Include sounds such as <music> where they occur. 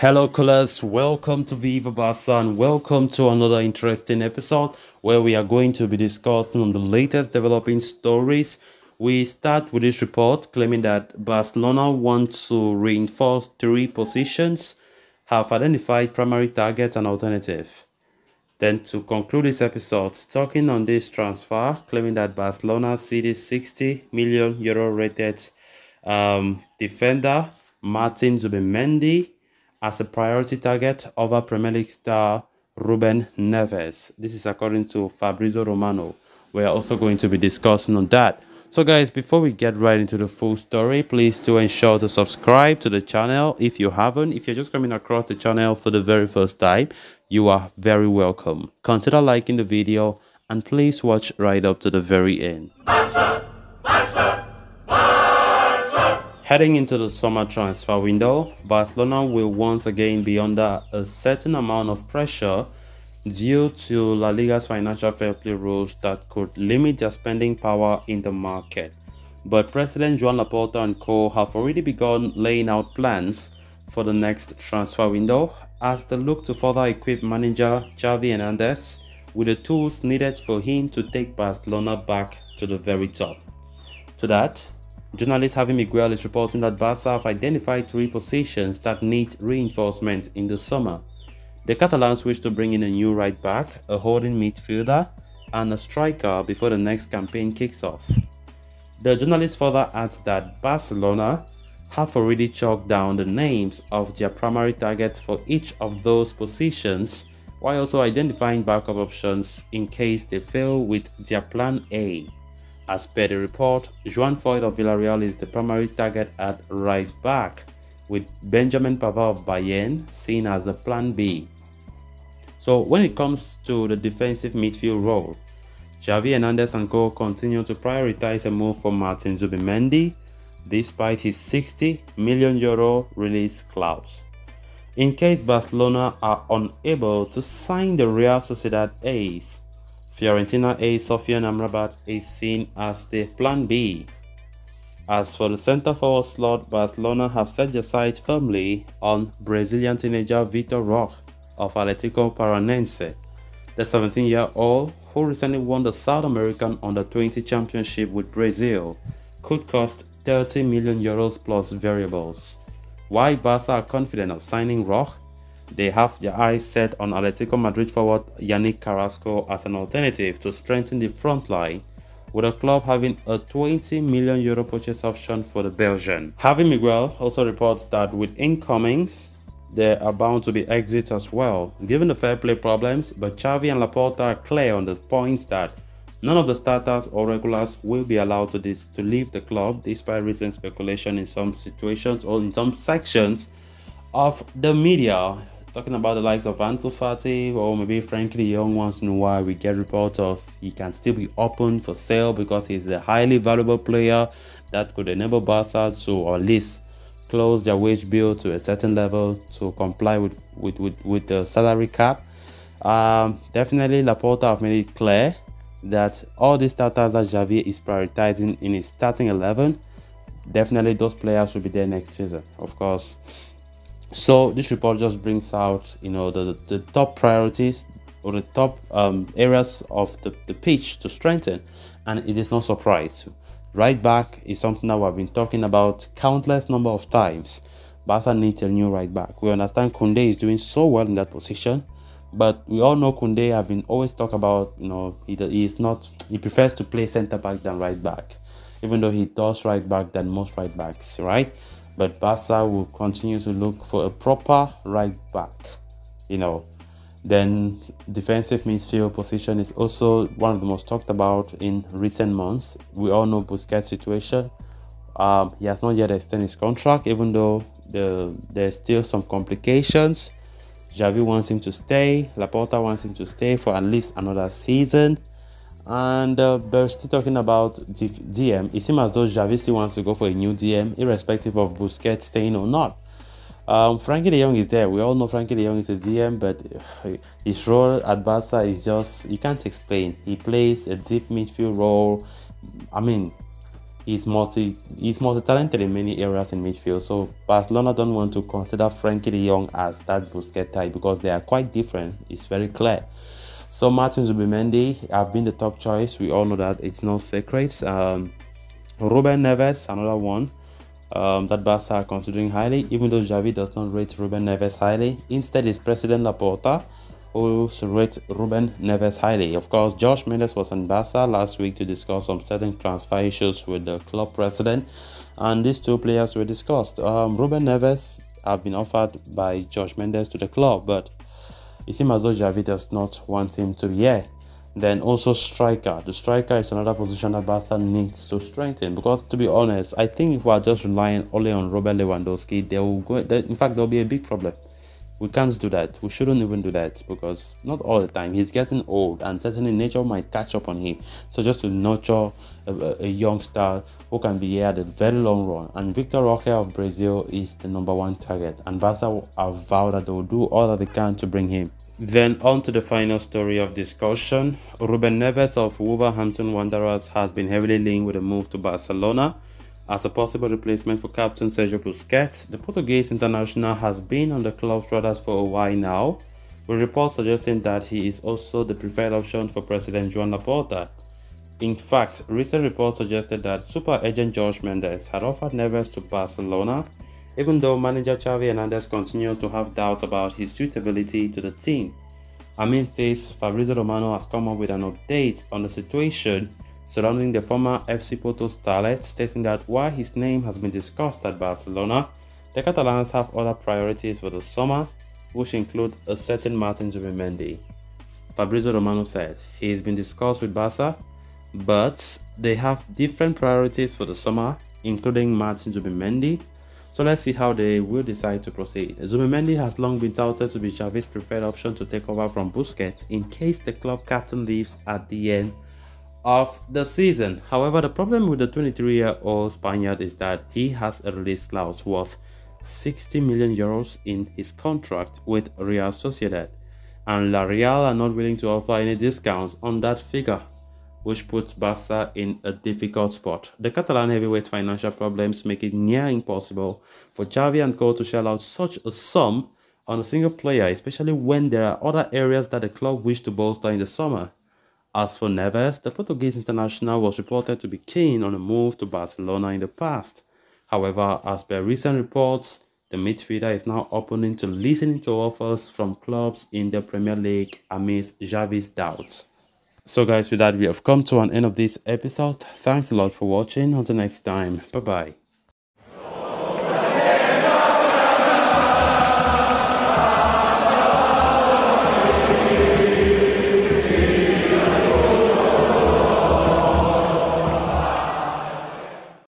Hello, colors. Welcome to Viva Barca and welcome to another interesting episode where we are going to be discussing on the latest developing stories. We start with this report claiming that Barcelona want to reinforce three positions, have identified primary targets and alternative. Then to conclude this episode, talking on this transfer, claiming that Barcelona sees 60 million euro rated um, defender Martin Zubimendi as a priority target over Premier League star Ruben Neves. This is according to Fabrizio Romano. We are also going to be discussing on that. So guys, before we get right into the full story, please do ensure to subscribe to the channel if you haven't. If you're just coming across the channel for the very first time, you are very welcome. Consider liking the video and please watch right up to the very end. Heading into the summer transfer window, Barcelona will once again be under a certain amount of pressure due to La Liga's financial fair play rules that could limit their spending power in the market. But President Joan Laporta and co have already begun laying out plans for the next transfer window as they look to further equip manager Xavi Hernandez with the tools needed for him to take Barcelona back to the very top. To that, Journalist Javi Miguel is reporting that Barca have identified three positions that need reinforcement in the summer. The Catalans wish to bring in a new right back, a holding midfielder, and a striker before the next campaign kicks off. The journalist further adds that Barcelona have already chalked down the names of their primary targets for each of those positions while also identifying backup options in case they fail with their plan A. As per the report, Juan Foyth of Villarreal is the primary target at right back, with Benjamin Pavard of Bayern seen as a plan B. So when it comes to the defensive midfield role, Xavi Hernandez and co continue to prioritize a move for Martin Zubimendi despite his 60 million euro release clause. In case Barcelona are unable to sign the Real Sociedad ace, Fiorentina A Sofyan Amrabat is seen as the plan B. As for the centre forward slot, Barcelona have set their sights firmly on Brazilian teenager Vitor Roque of Atletico Paranaense. The 17-year-old, who recently won the South American Under-20 Championship with Brazil, could cost 30 million euros plus variables. Why Barca are confident of signing Roque? They have their eyes set on Atletico Madrid forward Yannick Carrasco as an alternative to strengthen the front line, with the club having a 20 million euro purchase option for the Belgian. Javi Miguel also reports that with incomings, there are bound to be exits as well, given the fair play problems, but Xavi and Laporta are clear on the points that none of the starters or regulars will be allowed to, to leave the club despite recent speculation in some situations or in some sections of the media talking about the likes of Ansu Fati or maybe Frenkie de Jong once in a while we get reports of he can still be open for sale because he's a highly valuable player that could enable Barca to at least close their wage bill to a certain level to comply with with, with, with the salary cap. Um, definitely Laporta have made it clear that all the starters that Xavi is prioritizing in his starting 11 definitely those players will be there next season of course so this report just brings out you know the, the top priorities or the top um, areas of the, the pitch to strengthen. And it is no surprise. Right back is something that we've been talking about countless number of times. Barca needs a new right back. We understand Koundé is doing so well in that position but we all know Koundé have been always talk about you know he, he is not he prefers to play center back than right back even though he does right back than most right backs right but Barca will continue to look for a proper right back. You know, then defensive midfield position is also one of the most talked about in recent months. We all know Busquets' situation. Um, he has not yet extended his contract, even though the, there's still some complications. Xavi wants him to stay. Laporta wants him to stay for at least another season. And uh, they're still talking about DM. It seems as though Xavi still wants to go for a new DM, irrespective of Busquets staying or not. Um, Frenkie de Jong is there. We all know Frenkie de Jong is a DM, but <sighs> his role at Barca is just, you can't explain. He plays a deep midfield role. I mean, he's multi he's multi-talented in many areas in midfield. So Barcelona don't want to consider Frenkie de Jong as that Busquets type because they are quite different. It's very clear. So Martin Zubimendi have been the top choice. We all know that it's no secret. Um, Ruben Neves, another one um, that Barca are considering highly, even though Xavi does not rate Ruben Neves highly. Instead, is President Laporta who rates Ruben Neves highly. Of course, Josh Mendes was in Barca last week to discuss some certain transfer issues with the club president, and these two players were discussed. Um, Ruben Neves have been offered by Josh Mendes to the club, but it seems as though Xavi does not want him to be here. Then also striker. The striker is another position that Barca needs to strengthen because, to be honest, I think if we are just relying only on Robert Lewandowski, there will go. in fact, there will be a big problem we can't do that. We shouldn't even do that because not all the time. He's getting old and certainly nature might catch up on him. So just to nurture a, a youngster who can be here at a very long run. And victor roque of brazil is the number one target. And barca have vowed that they will do all that they can to bring him. Then on to the final story of discussion. Ruben neves of wolverhampton wanderers has been heavily linked with a move to barcelona as a possible replacement for captain Sergio Busquets, the Portuguese international has been on the club's radars for a while now, with reports suggesting that he is also the preferred option for President Joan Laporta. In fact, recent reports suggested that super agent George Mendes had offered Neves to Barcelona, even though manager Xavi Hernandez continues to have doubts about his suitability to the team. Amidst this, Fabrizio Romano has come up with an update on the situation surrounding the former FC Porto starlet, stating that while his name has been discussed at Barcelona, the Catalans have other priorities for the summer, which include a certain Martin Zubimendi. Fabrizio Romano said he has been discussed with Barca, but they have different priorities for the summer, including Martin Zubimendi. So let's see how they will decide to proceed. Zubimendi has long been touted to be Xavi's preferred option to take over from Busquets in case the club captain leaves at the end of the season. However, the problem with the 23 year old Spaniard is that he has a release clause worth 60 million euros in his contract with Real Sociedad, and La Real are not willing to offer any discounts on that figure, which puts Barca in a difficult spot. The Catalan heavyweight financial problems make it near impossible for Xavi and co to shell out such a sum on a single player, especially when there are other areas that the club wish to bolster in the summer. As for Neves, the Portuguese international was reported to be keen on a move to Barcelona in the past. However, as per recent reports, the midfielder is now opening to listening to offers from clubs in the Premier League amidst Xavi's doubts. So guys, with that, we have come to an end of this episode. Thanks a lot for watching. Until next time, bye-bye.